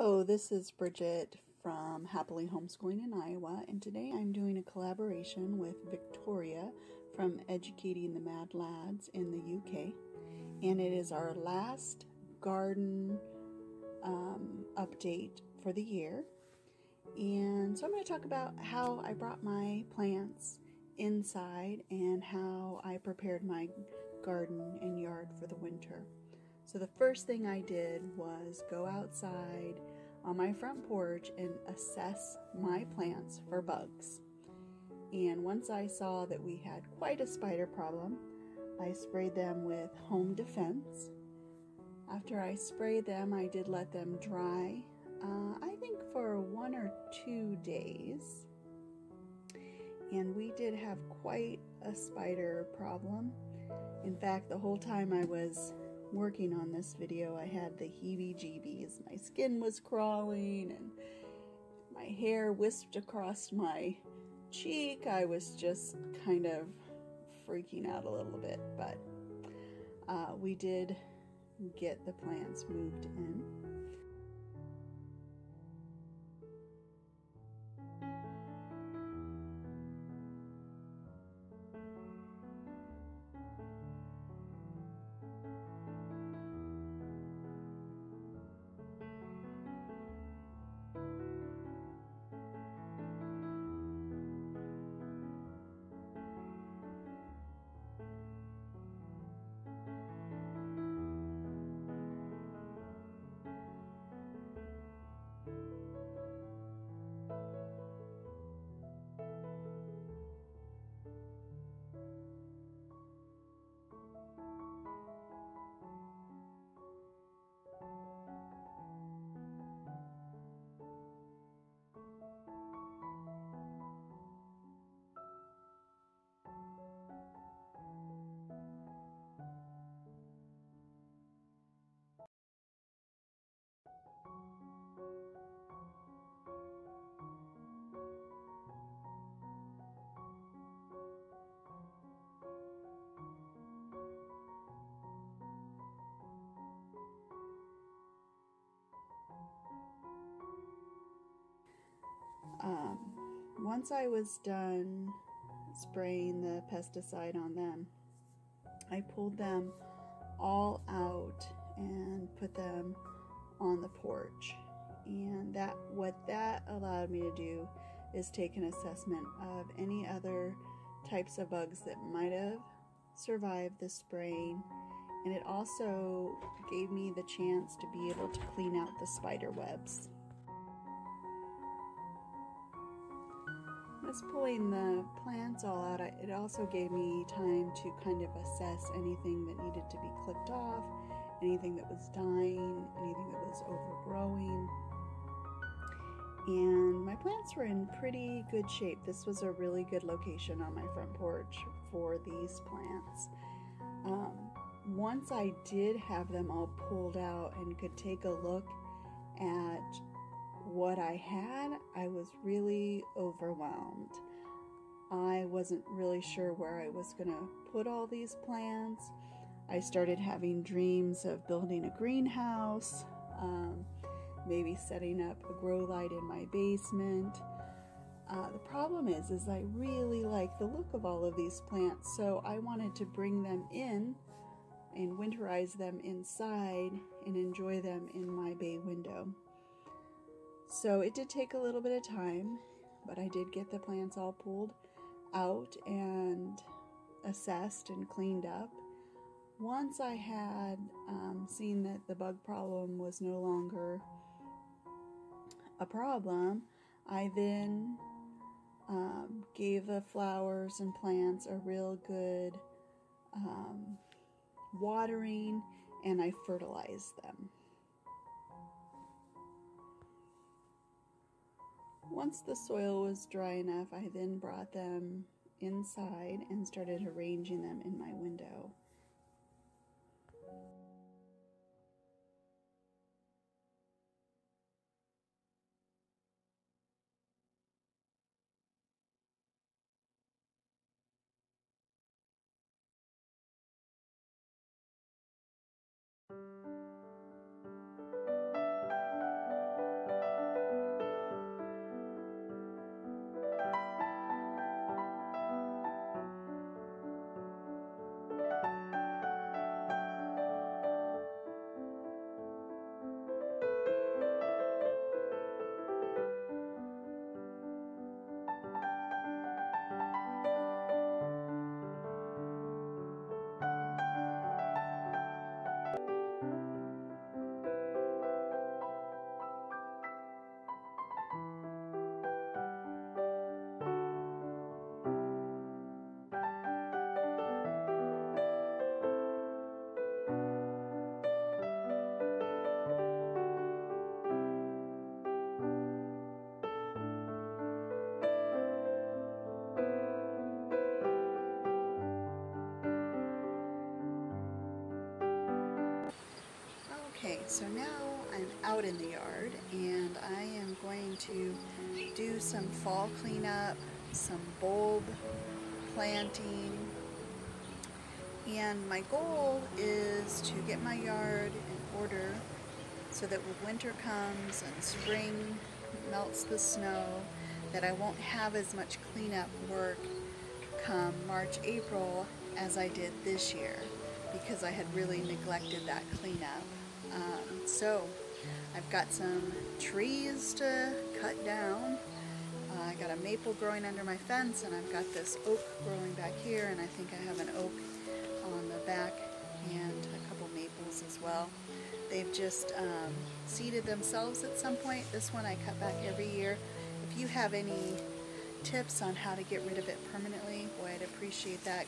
This is Bridget from Happily Homeschooling in Iowa, and today I'm doing a collaboration with Victoria from Educating the Mad Lads in the UK, and it is our last garden um, update for the year. And so I'm going to talk about how I brought my plants inside and how I prepared my garden and yard for the winter. So the first thing I did was go outside on my front porch and assess my plants for bugs. And once I saw that we had quite a spider problem, I sprayed them with Home Defense. After I sprayed them, I did let them dry, uh, I think for one or two days. And we did have quite a spider problem. In fact, the whole time I was working on this video, I had the heebie-jeebies. My skin was crawling and my hair wisped across my cheek. I was just kind of freaking out a little bit, but uh, we did get the plants moved in. Once I was done spraying the pesticide on them, I pulled them all out and put them on the porch. And that what that allowed me to do is take an assessment of any other types of bugs that might have survived the spraying. And it also gave me the chance to be able to clean out the spider webs. As pulling the plants all out, it also gave me time to kind of assess anything that needed to be clipped off, anything that was dying, anything that was overgrowing. And my plants were in pretty good shape. This was a really good location on my front porch for these plants. Um, once I did have them all pulled out and could take a look at what I had, I was really overwhelmed. I wasn't really sure where I was going to put all these plants. I started having dreams of building a greenhouse, um, maybe setting up a grow light in my basement. Uh, the problem is, is I really like the look of all of these plants, so I wanted to bring them in and winterize them inside and enjoy them in my bay window. So it did take a little bit of time, but I did get the plants all pulled out and assessed and cleaned up. Once I had um, seen that the bug problem was no longer a problem, I then um, gave the flowers and plants a real good um, watering and I fertilized them. Once the soil was dry enough, I then brought them inside and started arranging them in my window. So now I'm out in the yard and I am going to do some fall cleanup, some bulb planting, and my goal is to get my yard in order so that when winter comes and spring melts the snow, that I won't have as much cleanup work come March, April as I did this year because I had really neglected that cleanup. Um, so I've got some trees to cut down. Uh, I got a maple growing under my fence and I've got this oak growing back here and I think I have an oak on the back and a couple maples as well. They've just um, seeded themselves at some point. This one I cut back every year. If you have any tips on how to get rid of it permanently, boy, I'd appreciate that.